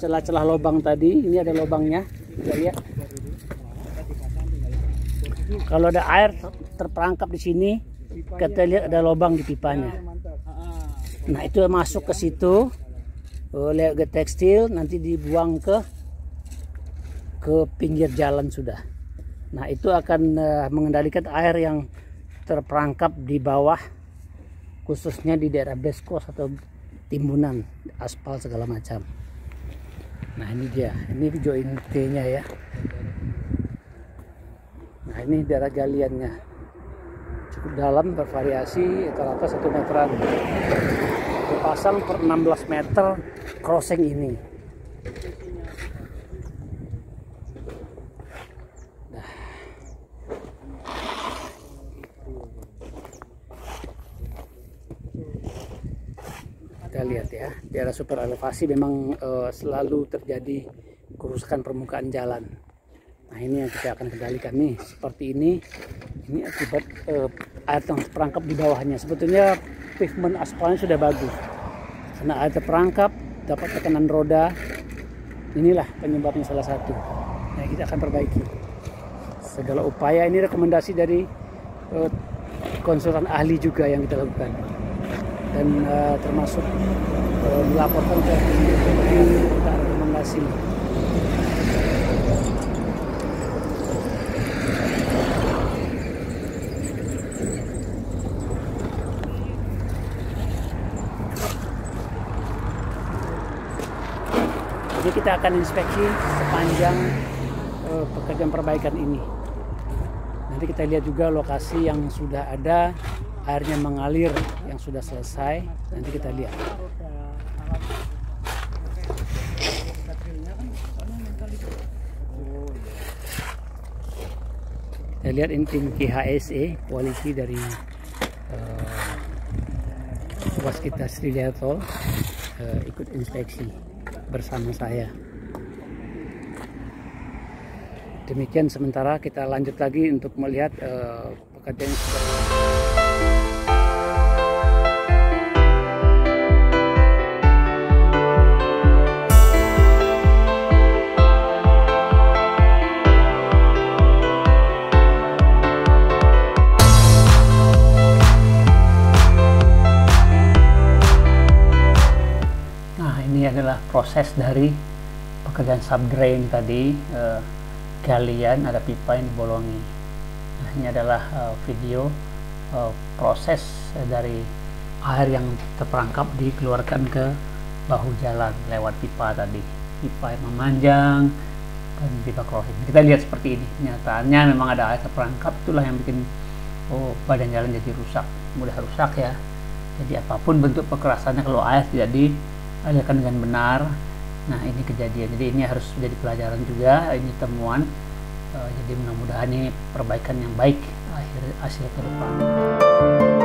celah-celah lubang tadi ini ada lubangnya. Kita lihat. Kalau ada air terperangkap di sini kita lihat ada lubang di pipanya. Nah itu masuk ke situ. Oleh ke tekstil nanti dibuang ke ke pinggir jalan sudah. Nah itu akan uh, mengendalikan air yang terperangkap di bawah khususnya di daerah beskos atau timbunan aspal segala macam nah ini dia. Ini join T ya. Nah ini daerah galiannya. Cukup dalam bervariasi rata-rata satu meteran. Dipasang per 16 meter crossing ini kita lihat ya daerah super elevasi memang uh, selalu terjadi kerusakan permukaan jalan. Nah ini yang kita akan kendalikan nih. Seperti ini ini akibat uh, air terperangkap di bawahnya. Sebetulnya pavement aspalnya sudah bagus. Karena air terperangkap dapat tekanan roda. Inilah penyebabnya salah satu. Nah kita akan perbaiki. Segala upaya ini rekomendasi dari uh, konsultan ahli juga yang kita lakukan dan uh, termasuk uh, melaporkan ke kita rekomendasi. Jadi kita akan inspeksi sepanjang uh, pekerjaan perbaikan ini. Nanti kita lihat juga lokasi yang sudah ada airnya mengalir yang sudah selesai nanti kita lihat. Kita lihat ini tim KHSE koalisi dari uh, waskita Sri Liatol uh, ikut inspeksi bersama saya. Demikian sementara kita lanjut lagi untuk melihat uh, pekerjaan adalah proses dari pekerjaan subdrain tadi eh, galian ada pipa yang dibolongi. Nah, ini adalah eh, video eh, proses dari air yang terperangkap dikeluarkan ke bahu jalan lewat pipa tadi. Pipa yang memanjang dan pipa crossing. Kita lihat seperti ini. Nyataannya memang ada air terperangkap. Itulah yang bikin oh badan jalan jadi rusak. Mudah rusak ya. Jadi apa pun bentuk kekerasannya kalau air tidak di alihkan dengan benar. Nah ini kejadian. Jadi ini harus menjadi pelajaran juga ini temuan. Uh, jadi mudah-mudahan ini perbaikan yang baik akhir hasil ke depan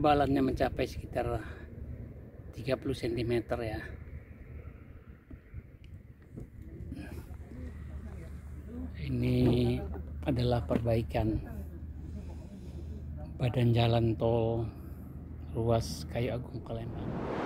ketebalannya mencapai sekitar 30 cm ya. Ini adalah perbaikan badan jalan tol ruas Kayu Agung Palembang